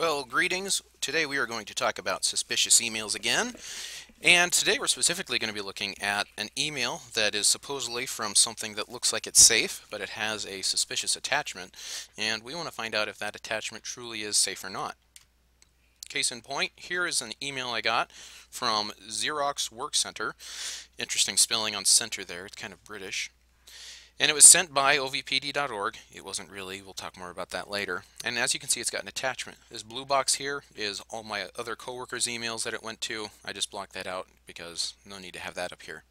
Well, greetings. Today we are going to talk about suspicious emails again. And today we're specifically going to be looking at an email that is supposedly from something that looks like it's safe, but it has a suspicious attachment. And we want to find out if that attachment truly is safe or not. Case in point, here is an email I got from Xerox WorkCentre. Interesting spelling on center there, it's kind of British. And it was sent by ovpd.org. It wasn't really, we'll talk more about that later. And as you can see, it's got an attachment. This blue box here is all my other coworkers' emails that it went to. I just blocked that out because no need to have that up here.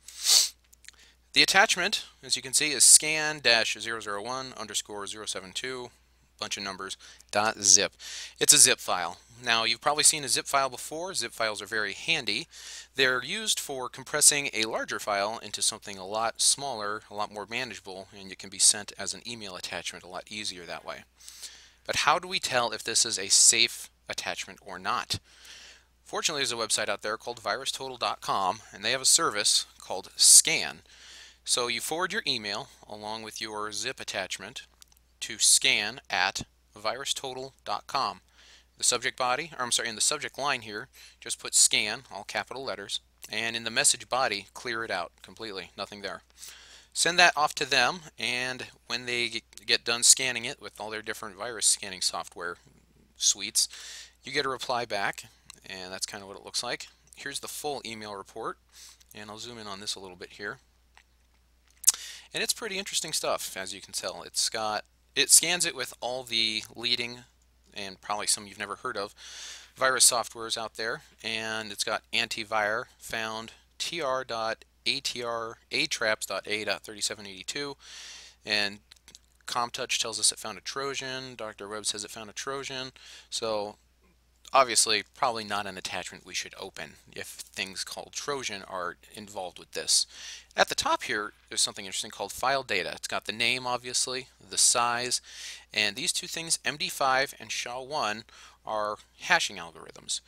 The attachment, as you can see, is scan-001 underscore 072 bunch of numbers, dot zip. It's a zip file. Now you've probably seen a zip file before. Zip files are very handy. They're used for compressing a larger file into something a lot smaller, a lot more manageable, and it can be sent as an email attachment a lot easier that way. But how do we tell if this is a safe attachment or not? Fortunately, there's a website out there called virustotal.com, and they have a service called Scan. So you forward your email along with your zip attachment to scan at virustotal.com. The subject body, or I'm sorry, in the subject line here, just put scan, all capital letters, and in the message body, clear it out completely, nothing there. Send that off to them, and when they get done scanning it with all their different virus scanning software suites, you get a reply back, and that's kind of what it looks like. Here's the full email report, and I'll zoom in on this a little bit here. And it's pretty interesting stuff, as you can tell. It's got it scans it with all the leading and probably some you've never heard of virus softwares out there and it's got antivir found tr.atraps.a.3782 and Commtouch tells us it found a Trojan, Dr. Web says it found a Trojan, so obviously probably not an attachment we should open if things called Trojan are involved with this. At the top here, there's something interesting called file data. It's got the name, obviously, the size, and these two things, MD5 and SHA-1, are hashing algorithms.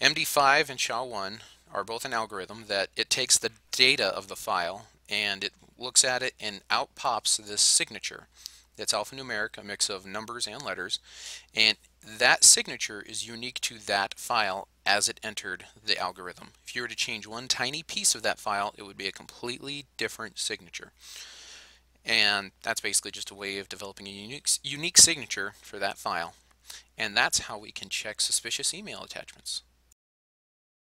MD5 and SHA-1 are both an algorithm that it takes the data of the file and it looks at it and out pops this signature. It's alphanumeric, a mix of numbers and letters, and that signature is unique to that file as it entered the algorithm. If you were to change one tiny piece of that file, it would be a completely different signature. And that's basically just a way of developing a unique, unique signature for that file. And that's how we can check suspicious email attachments.